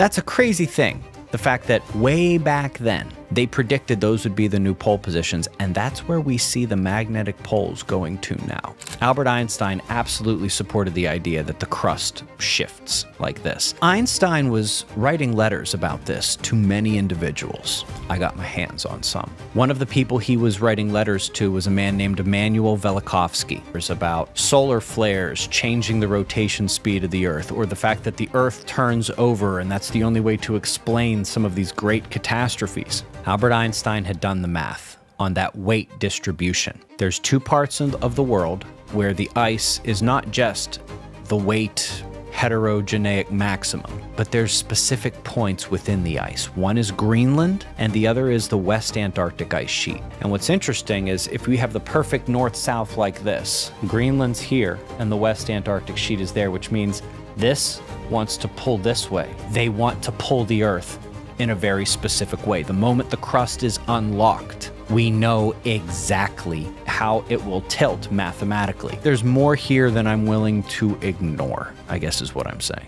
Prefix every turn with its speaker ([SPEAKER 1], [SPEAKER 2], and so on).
[SPEAKER 1] That's a crazy thing. The fact that way back then, they predicted those would be the new pole positions, and that's where we see the magnetic poles going to now. Albert Einstein absolutely supported the idea that the crust shifts like this. Einstein was writing letters about this to many individuals. I got my hands on some. One of the people he was writing letters to was a man named Immanuel Velikovsky. It was about solar flares changing the rotation speed of the Earth, or the fact that the Earth turns over, and that's the only way to explain some of these great catastrophes. Albert Einstein had done the math on that weight distribution. There's two parts of the world where the ice is not just the weight heterogeneic maximum, but there's specific points within the ice. One is Greenland, and the other is the West Antarctic ice sheet. And what's interesting is if we have the perfect north-south like this, Greenland's here, and the West Antarctic sheet is there, which means this wants to pull this way. They want to pull the Earth in a very specific way. The moment the crust is unlocked, we know exactly how it will tilt mathematically. There's more here than I'm willing to ignore, I guess is what I'm saying.